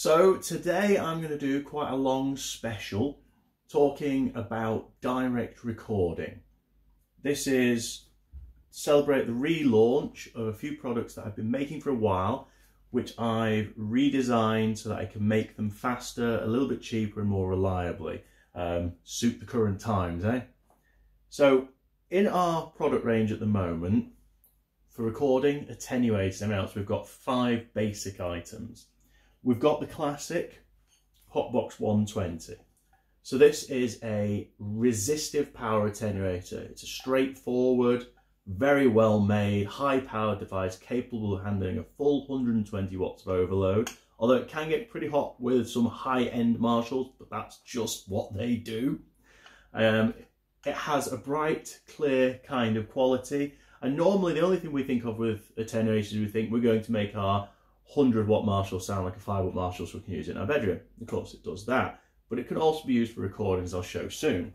So today I'm going to do quite a long special talking about direct recording. This is celebrate the relaunch of a few products that I've been making for a while which I've redesigned so that I can make them faster, a little bit cheaper and more reliably. Um, suit the current times, eh? So in our product range at the moment, for recording attenuated amounts, we've got five basic items. We've got the classic Hotbox 120. So this is a resistive power attenuator. It's a straightforward, very well made, high powered device capable of handling a full 120 watts of overload. Although it can get pretty hot with some high end Marshalls, but that's just what they do. Um, it has a bright, clear kind of quality. And normally the only thing we think of with attenuators, we think we're going to make our 100 watt Marshall sound like a 5 watt Marshall so we can use it in our bedroom. Of course it does that, but it can also be used for recordings I'll show soon.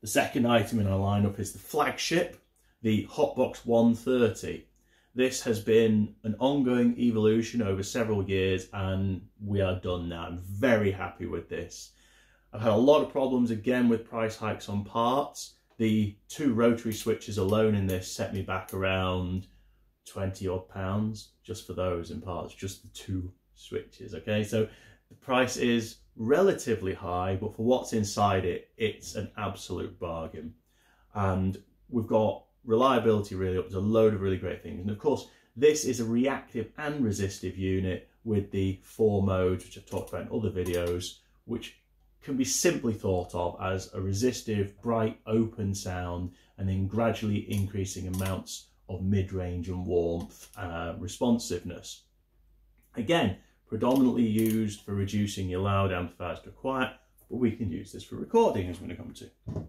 The second item in our lineup is the flagship, the Hotbox 130. This has been an ongoing evolution over several years and we are done now. I'm very happy with this. I've had a lot of problems again with price hikes on parts. The two rotary switches alone in this set me back around 20 odd pounds just for those in parts, just the two switches. Okay, so the price is relatively high, but for what's inside it, it's an absolute bargain. And we've got reliability really up. to a load of really great things. And of course, this is a reactive and resistive unit with the four modes, which I've talked about in other videos, which can be simply thought of as a resistive, bright, open sound, and then gradually increasing amounts of mid-range and warmth uh, responsiveness. Again, predominantly used for reducing your loud amplifiers to quiet, but we can use this for recording as we're going to come to.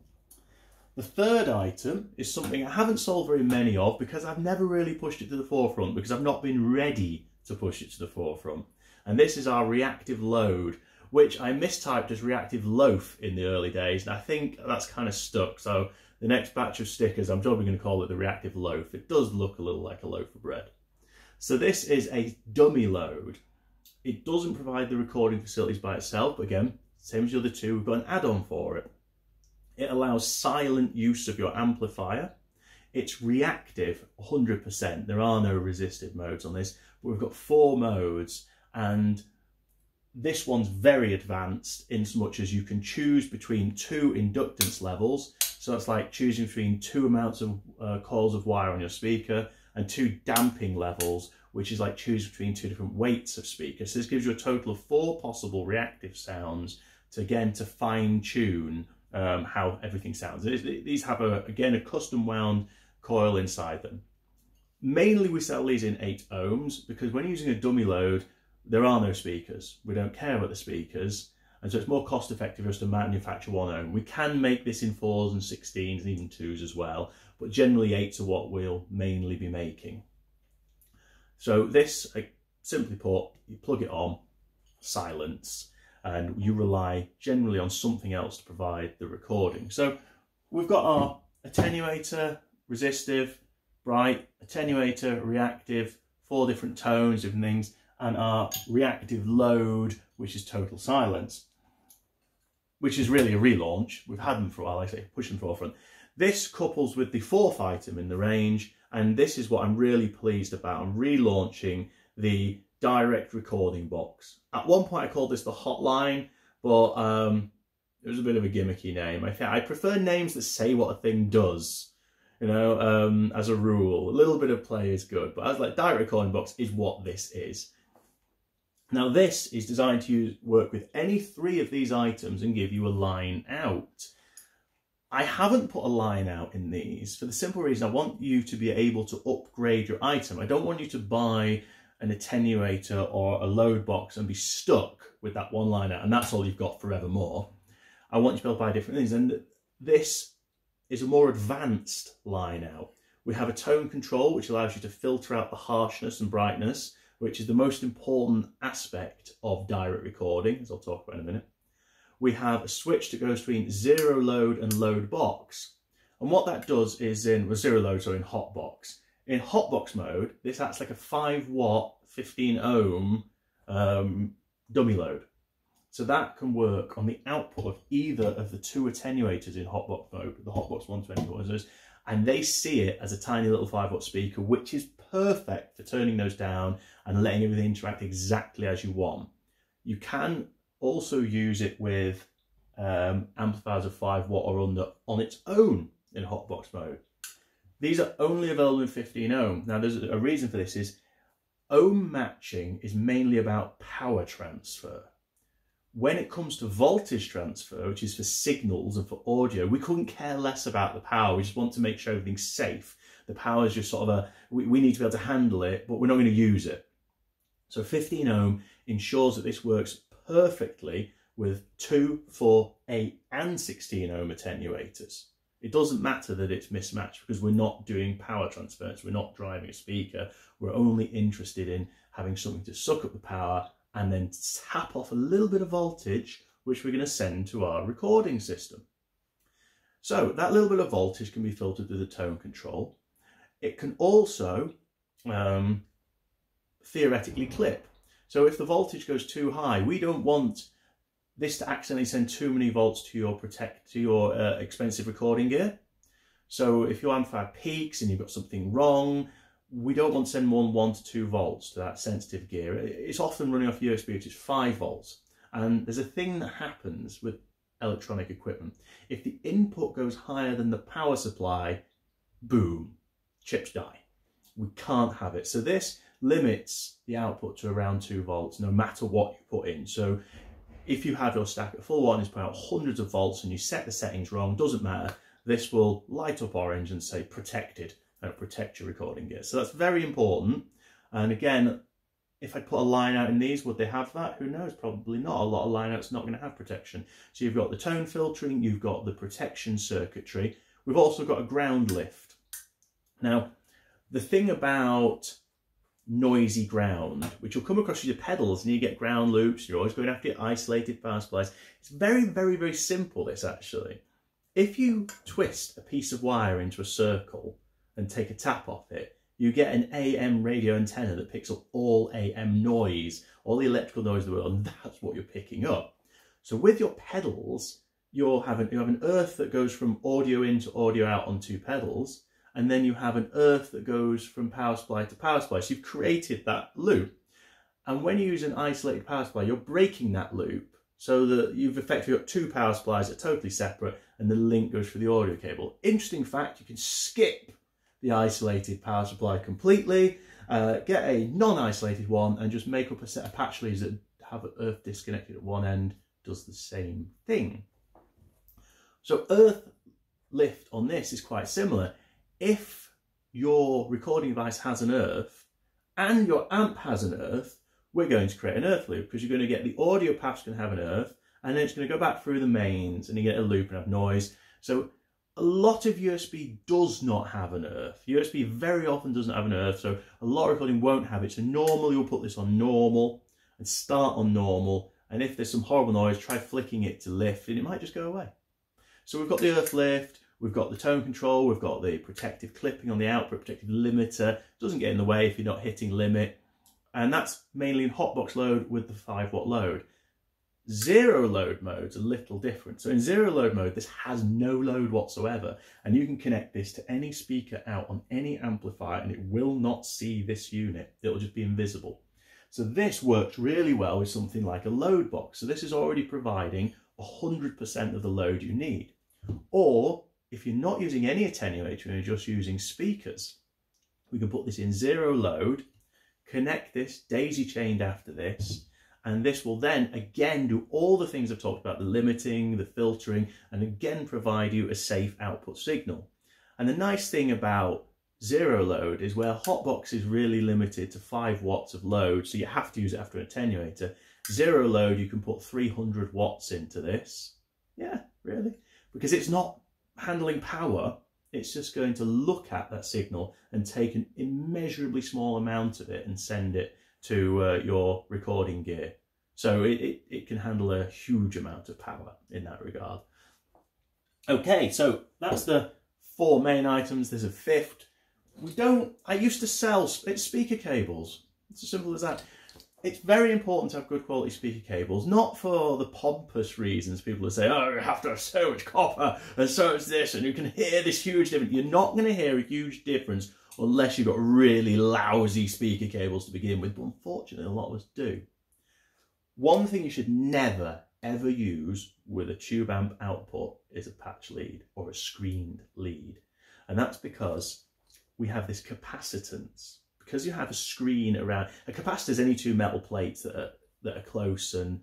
The third item is something I haven't sold very many of because I've never really pushed it to the forefront because I've not been ready to push it to the forefront. And this is our reactive load, which I mistyped as reactive loaf in the early days. And I think that's kind of stuck. So the next batch of stickers, I'm probably going to call it the reactive loaf. It does look a little like a loaf of bread. So this is a dummy load. It doesn't provide the recording facilities by itself, but again, same as the other two, we've got an add-on for it. It allows silent use of your amplifier. It's reactive 100%. There are no resistive modes on this. But we've got four modes and this one's very advanced in so much as you can choose between two inductance levels so it's like choosing between two amounts of uh, coils of wire on your speaker and two damping levels, which is like choosing between two different weights of speakers. So this gives you a total of four possible reactive sounds to again to fine tune um, how everything sounds. These have a again a custom wound coil inside them. Mainly we sell these in 8 ohms because when using a dummy load there are no speakers. We don't care about the speakers and so it's more cost effective for us to manufacture one own. We can make this in fours and 16s and even twos as well, but generally eights are what we'll mainly be making. So this, uh, simply put, you plug it on, silence, and you rely generally on something else to provide the recording. So we've got our attenuator, resistive, bright, attenuator, reactive, four different tones, different things, and our reactive load, which is total silence which is really a relaunch. We've had them for a while, I say, push them forefront. This couples with the fourth item in the range, and this is what I'm really pleased about. I'm relaunching the direct recording box. At one point I called this the hotline, but um, it was a bit of a gimmicky name. I I prefer names that say what a thing does, you know, um, as a rule. A little bit of play is good, but I was like, direct recording box is what this is. Now this is designed to use, work with any three of these items and give you a line out. I haven't put a line out in these for the simple reason I want you to be able to upgrade your item. I don't want you to buy an attenuator or a load box and be stuck with that one line out and that's all you've got forevermore. I want you to be able to buy different things and this is a more advanced line out. We have a tone control which allows you to filter out the harshness and brightness which is the most important aspect of direct recording, as I'll talk about in a minute. We have a switch that goes between zero load and load box. And what that does is in, well, zero load, so in hot box. In hot box mode, this acts like a 5 watt, 15 ohm um, dummy load. So that can work on the output of either of the two attenuators in Hotbox mode, the Hotbox 124 and they see it as a tiny little 5 watt speaker, which is perfect for turning those down and letting everything interact exactly as you want. You can also use it with um, amplifiers of 5 watt or under on its own in Hotbox mode. These are only available in 15 ohm. Now there's a reason for this is ohm matching is mainly about power transfer. When it comes to voltage transfer, which is for signals and for audio, we couldn't care less about the power. We just want to make sure everything's safe. The power is just sort of a, we, we need to be able to handle it, but we're not going to use it. So 15 ohm ensures that this works perfectly with 2, 4, 8 and 16 ohm attenuators. It doesn't matter that it's mismatched because we're not doing power transference, we're not driving a speaker, we're only interested in having something to suck up the power and then tap off a little bit of voltage which we're going to send to our recording system. So that little bit of voltage can be filtered through the tone control. It can also um, theoretically clip. So if the voltage goes too high, we don't want this to accidentally send too many volts to your protect to your uh, expensive recording gear. So if your amplifier peaks and you've got something wrong, we don't want to send more than one to two volts to that sensitive gear. It's often running off USB, which is five volts. And there's a thing that happens with electronic equipment. If the input goes higher than the power supply, boom, chips die. We can't have it. So this limits the output to around two volts, no matter what you put in. So if you have your stack at full one, it's putting out hundreds of volts and you set the settings wrong, doesn't matter. This will light up orange and say protected and protect your recording gear. So that's very important. And again, if I put a line out in these, would they have that? Who knows? Probably not. A lot of line outs not going to have protection. So you've got the tone filtering, you've got the protection circuitry. We've also got a ground lift. Now, the thing about noisy ground, which you'll come across with your pedals and you get ground loops, you're always going after your isolated power supplies. It's very, very, very simple, this actually. If you twist a piece of wire into a circle and take a tap off it, you get an AM radio antenna that picks up all AM noise, all the electrical noise in the world, and that's what you're picking up. So with your pedals, you're having, you have an earth that goes from audio in to audio out on two pedals, and then you have an earth that goes from power supply to power supply. So you've created that loop. And when you use an isolated power supply, you're breaking that loop so that you've effectively got two power supplies that are totally separate and the link goes through the audio cable. Interesting fact, you can skip the isolated power supply completely, uh, get a non-isolated one and just make up a set of patch leads that have earth disconnected at one end, does the same thing. So earth lift on this is quite similar if your recording device has an earth and your amp has an earth, we're going to create an earth loop because you're going to get the audio paths to have an earth and then it's going to go back through the mains and you get a loop and have noise. So a lot of USB does not have an earth. USB very often doesn't have an earth, so a lot of recording won't have it. So normally you'll put this on normal and start on normal. And if there's some horrible noise, try flicking it to lift and it might just go away. So we've got the earth lift, We've got the tone control, we've got the protective clipping on the output, protective limiter, doesn't get in the way if you're not hitting limit. And that's mainly in hotbox load with the 5 watt load. Zero load mode's a little different. So in zero load mode, this has no load whatsoever. And you can connect this to any speaker out on any amplifier and it will not see this unit. It'll just be invisible. So this works really well with something like a load box. So this is already providing 100% of the load you need. Or if you're not using any attenuator and you're just using speakers, we can put this in zero load, connect this daisy chained after this, and this will then again do all the things I've talked about, the limiting, the filtering, and again provide you a safe output signal. And the nice thing about zero load is where Hotbox is really limited to five watts of load, so you have to use it after an attenuator. Zero load, you can put 300 watts into this. Yeah, really? Because it's not handling power, it's just going to look at that signal and take an immeasurably small amount of it and send it to uh, your recording gear. So it, it, it, can handle a huge amount of power in that regard. Okay, so that's the four main items. There's a fifth. We don't, I used to sell speaker cables. It's as simple as that. It's very important to have good quality speaker cables, not for the pompous reasons people are saying, oh, you have to have so much copper and so much this, and you can hear this huge difference. You're not going to hear a huge difference unless you've got really lousy speaker cables to begin with, but unfortunately, a lot of us do. One thing you should never, ever use with a tube amp output is a patch lead or a screened lead. And that's because we have this capacitance because you have a screen around, a capacitor is any two metal plates that are, that are close and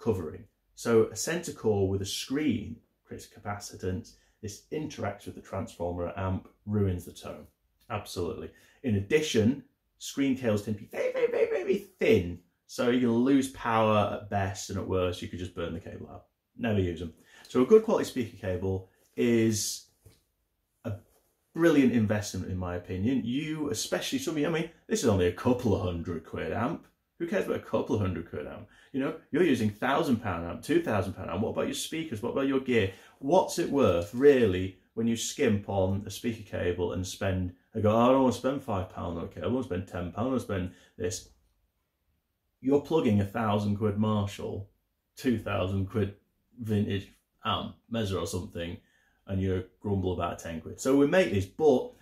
covering. So a centre core with a screen creates a capacitance. This interacts with the transformer amp, ruins the tone. Absolutely. In addition, screen cables tend to be very, very, very, very thin. So you'll lose power at best and at worst, you could just burn the cable out. Never use them. So a good quality speaker cable is brilliant investment in my opinion. You, especially some of you, I mean, this is only a couple of hundred quid amp. Who cares about a couple of hundred quid amp? You know, you're using thousand pound amp, two thousand pound amp. What about your speakers? What about your gear? What's it worth really when you skimp on a speaker cable and spend? I go, oh, I don't want to spend five pound on a cable. I want to spend ten pound. I want to spend this. You're plugging a thousand quid Marshall, two thousand quid vintage amp, Mesa or something and you grumble about 10 quid. So we make these, but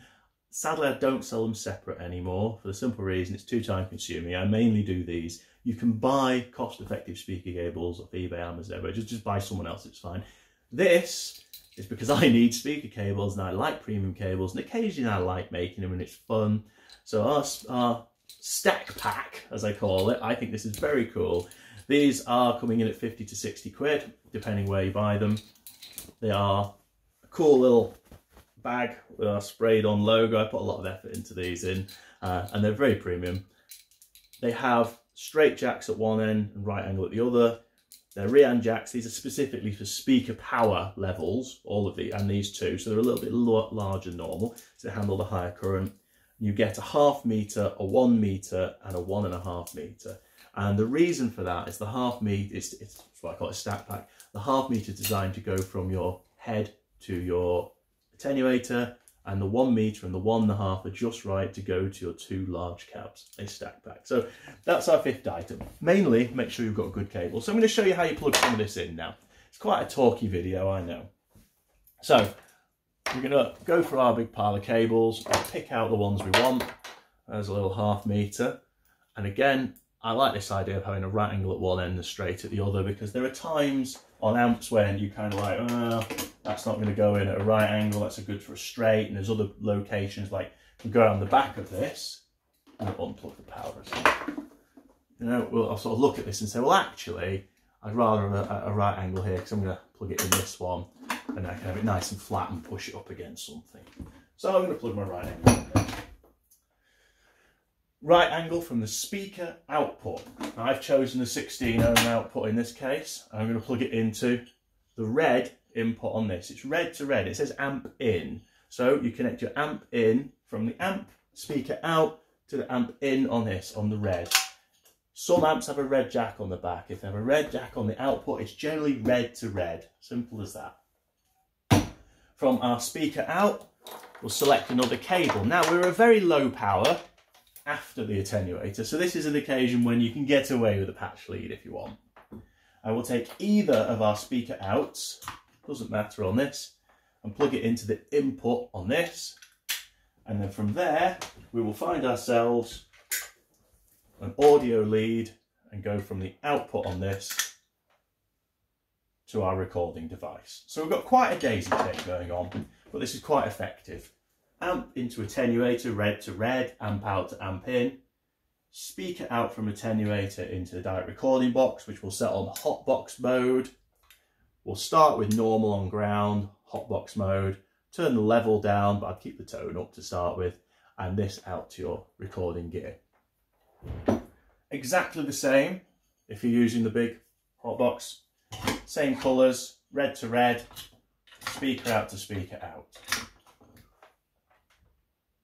sadly I don't sell them separate anymore for the simple reason it's too time consuming. I mainly do these. You can buy cost effective speaker cables off eBay, Amazon, but just, just buy someone else, it's fine. This is because I need speaker cables and I like premium cables and occasionally I like making them and it's fun. So our, our stack pack, as I call it, I think this is very cool. These are coming in at 50 to 60 quid, depending where you buy them. They are cool little bag with our sprayed on logo. I put a lot of effort into these in uh, and they're very premium. They have straight jacks at one end and right angle at the other. They're Rean jacks. These are specifically for speaker power levels, all of these, and these two. So they're a little bit larger than normal to handle the higher current. You get a half meter, a one meter, and a one and a half meter. And the reason for that is the half meter, it's, it's what I call a stack pack. The half meter is designed to go from your head to your attenuator and the one meter and the one and a half are just right to go to your two large cabs, a stack pack. So that's our fifth item. Mainly, make sure you've got a good cable. So I'm going to show you how you plug some of this in now. It's quite a talky video, I know. So we're going to go for our big pile of cables pick out the ones we want. There's a little half meter. And again, I like this idea of having a right angle at one end and straight at the other because there are times on amps when you kind of like, oh, that's not going to go in at a right angle, that's a good for a straight, and there's other locations like you go around the back of this and unplug the power. You know, we'll, I'll sort of look at this and say, well, actually, I'd rather a, a right angle here because I'm going to plug it in this one and I can have it nice and flat and push it up against something. So I'm going to plug my right angle right angle from the speaker output. I've chosen the 16 ohm output in this case. I'm going to plug it into the red input on this. It's red to red. It says amp in. So you connect your amp in from the amp speaker out to the amp in on this, on the red. Some amps have a red jack on the back. If they have a red jack on the output, it's generally red to red. Simple as that. From our speaker out, we'll select another cable. Now we're a very low power, after the attenuator. So this is an occasion when you can get away with a patch lead if you want. I will take either of our speaker outs, doesn't matter on this, and plug it into the input on this. And then from there, we will find ourselves an audio lead and go from the output on this to our recording device. So we've got quite a daisy chain going on, but this is quite effective amp into attenuator, red to red, amp out to amp in, speaker out from attenuator into the direct recording box, which we'll set on hotbox mode. We'll start with normal on ground, hotbox mode, turn the level down, but I'll keep the tone up to start with, and this out to your recording gear. Exactly the same if you're using the big hotbox. Same colours, red to red, speaker out to speaker out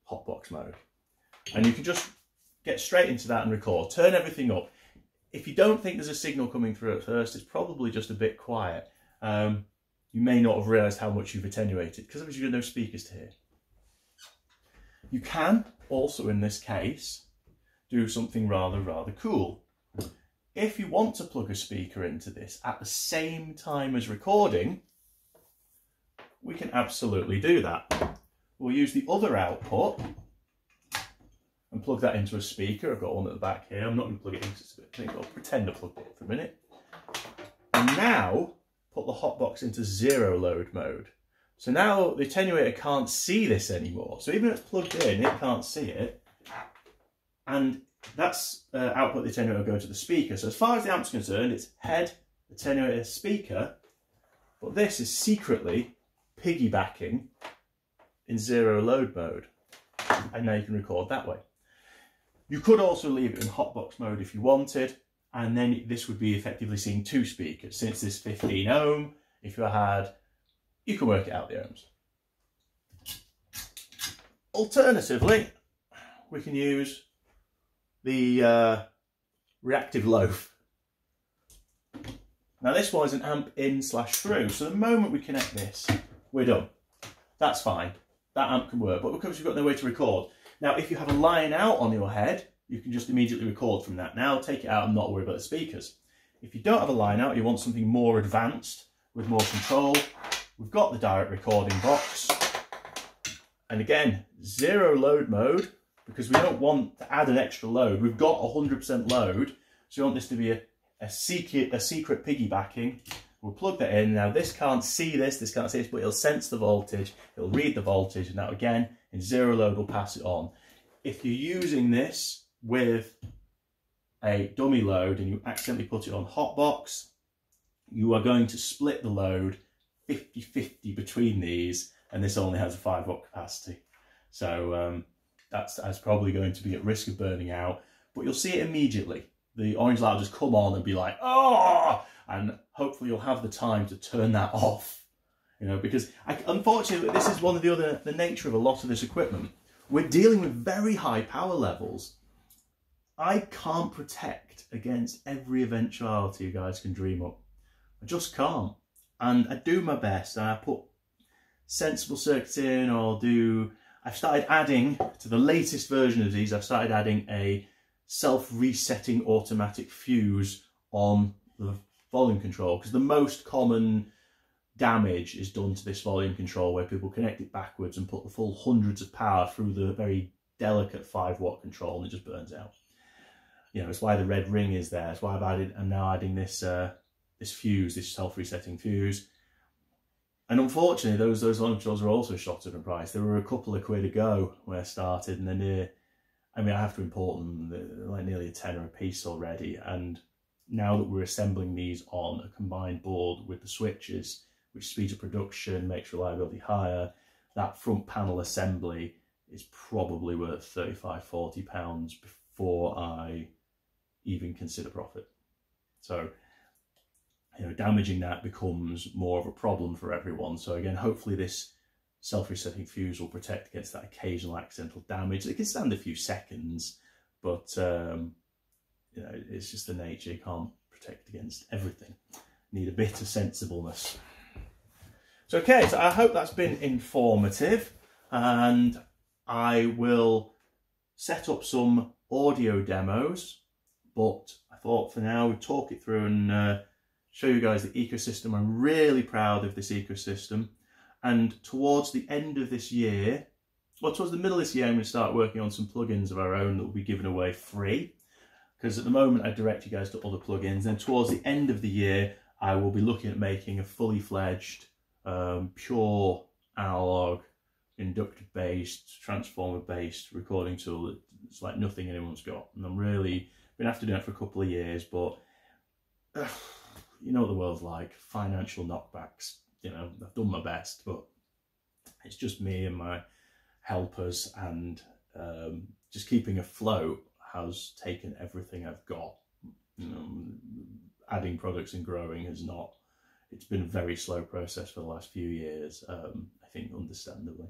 hotbox mode. And you can just get straight into that and record. Turn everything up. If you don't think there's a signal coming through at first, it's probably just a bit quiet. Um, you may not have realised how much you've attenuated because obviously you've got no speakers to hear. You can also, in this case, do something rather, rather cool. if you want to plug a speaker into this at the same time as recording, we can absolutely do that. We'll use the other output and plug that into a speaker. I've got one at the back here. I'm not going to plug it in because it's a bit. I'll pretend to plug it for a minute. And now put the hotbox into zero load mode. So now the attenuator can't see this anymore. So even if it's plugged in, it can't see it. And that's uh, output the attenuator go to the speaker. So as far as the amp's concerned, it's head, attenuator, speaker. But this is secretly piggybacking in zero load mode. And now you can record that way. You could also leave it in hotbox mode if you wanted, and then this would be effectively seeing two speakers. Since this 15 ohm, if you had, you can work it out the ohms. Alternatively, we can use the uh, reactive loaf. Now this one is an amp in slash through, so the moment we connect this, we're done. That's fine. That amp can work, but because you've got no way to record, now, if you have a line out on your head, you can just immediately record from that. Now, take it out and not worry about the speakers. If you don't have a line out, you want something more advanced with more control, we've got the direct recording box. And again, zero load mode, because we don't want to add an extra load. We've got 100% load, so you want this to be a, a, secret, a secret piggybacking. We'll plug that in. Now, this can't see this, this can't see this, but it'll sense the voltage, it'll read the voltage. And now, again, in zero load we'll pass it on. If you're using this with a dummy load and you accidentally put it on hotbox, you are going to split the load 50-50 between these and this only has a 5 watt capacity. So um, that's, that's probably going to be at risk of burning out, but you'll see it immediately. The orange light will just come on and be like, oh, and hopefully you'll have the time to turn that off you know, because I, unfortunately, this is one of the other, the nature of a lot of this equipment. We're dealing with very high power levels. I can't protect against every eventuality you guys can dream up. I just can't. And I do my best and I put sensible circuits in or do, I've started adding to the latest version of these, I've started adding a self-resetting automatic fuse on the volume control because the most common damage is done to this volume control where people connect it backwards and put the full hundreds of power through the very delicate 5 watt control and it just burns out. You know, it's why the red ring is there. It's why I've added, I'm now adding this uh, this fuse, this self-resetting fuse. And unfortunately, those those volume controls are also shot up in price. There were a couple of quid ago when I started and they're near, I mean, I have to import them, they're like nearly a tenner a piece already. And now that we're assembling these on a combined board with the switches, which speeds up production, makes reliability higher, that front panel assembly is probably worth 35, 40 pounds before I even consider profit. So, you know, damaging that becomes more of a problem for everyone. So again, hopefully this self-resetting fuse will protect against that occasional accidental damage. It can stand a few seconds, but um, you know, it's just the nature. You can't protect against everything. Need a bit of sensibleness. So okay, so I hope that's been informative and I will set up some audio demos, but I thought for now we'd talk it through and uh, show you guys the ecosystem. I'm really proud of this ecosystem. And towards the end of this year, well, towards the middle of this year, I'm going to start working on some plugins of our own that will be given away free. Because at the moment, I direct you guys to other plugins. And towards the end of the year, I will be looking at making a fully fledged um, pure analog, inductive based, transformer based recording tool it's like nothing anyone's got. And I'm really been after doing it for a couple of years, but uh, you know what the world's like, financial knockbacks. You know, I've done my best, but it's just me and my helpers and um, just keeping afloat has taken everything I've got. Adding products and growing has not it's been a very slow process for the last few years, um, I think understandably.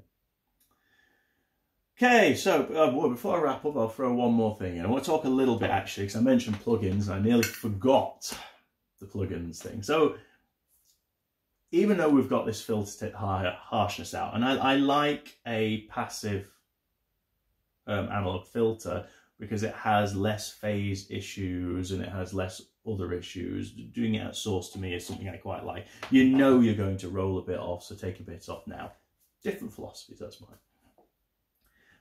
Okay, so uh, well, before I wrap up, I'll throw one more thing in. I want to talk a little bit actually, because I mentioned plugins, and I nearly forgot the plugins thing. So even though we've got this filter tip harshness out, and I, I like a passive um, analog filter because it has less phase issues and it has less other issues. Doing it outsourced to me is something I quite like. You know you're going to roll a bit off, so take a bit off now. Different philosophies, that's mine.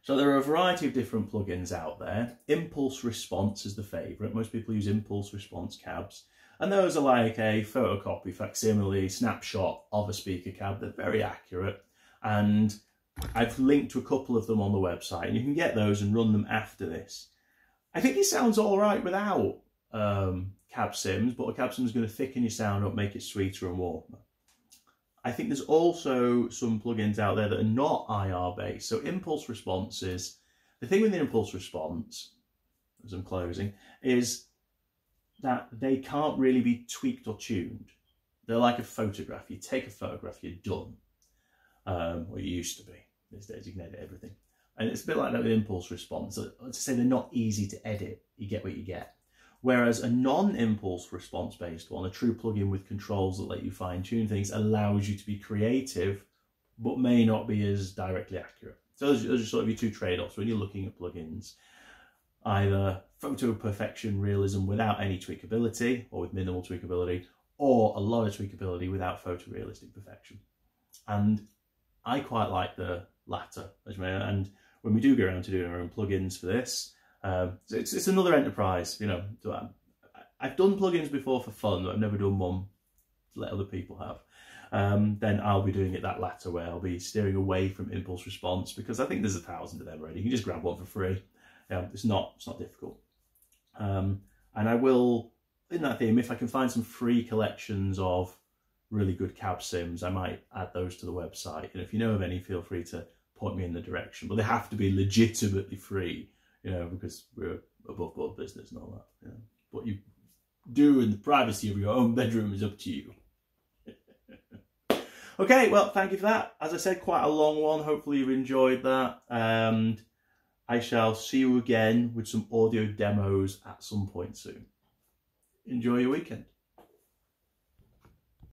So there are a variety of different plugins out there. Impulse Response is the favourite. Most people use Impulse Response cabs. And those are like a photocopy, facsimile, snapshot of a speaker cab. They're very accurate. And I've linked to a couple of them on the website. And you can get those and run them after this. I think it sounds all right without um, cab sims, but a cab sim is going to thicken your sound up, make it sweeter and warmer. I think there's also some plugins out there that are not IR based. So impulse responses, the thing with the impulse response, as I'm closing, is that they can't really be tweaked or tuned. They're like a photograph. You take a photograph, you're done. Um, or you used to be. These days you can edit everything. And it's a bit like that with impulse response. To say they're not easy to edit, you get what you get. Whereas a non-impulse response based one, a true plugin with controls that let you fine tune things, allows you to be creative, but may not be as directly accurate. So those, are sort of your two trade-offs when you're looking at plugins. Either photo perfection realism without any tweakability or with minimal tweakability, or a lot of tweakability without photorealistic perfection. And I quite like the latter, and when we do go around to doing our own plugins for this, um, so it's, it's another enterprise, you know. So I, I've done plugins before for fun, but I've never done one to let other people have. Um, then I'll be doing it that latter way. I'll be steering away from impulse response because I think there's a thousand of them already. You can just grab one for free. Yeah, it's not it's not difficult. Um, and I will, in that theme, if I can find some free collections of really good cab sims, I might add those to the website. And if you know of any, feel free to point me in the direction. But they have to be legitimately free you know, because we're above board business and all that. Know. What you do in the privacy of your own bedroom is up to you. okay, well, thank you for that. As I said, quite a long one. Hopefully you've enjoyed that. And I shall see you again with some audio demos at some point soon. Enjoy your weekend.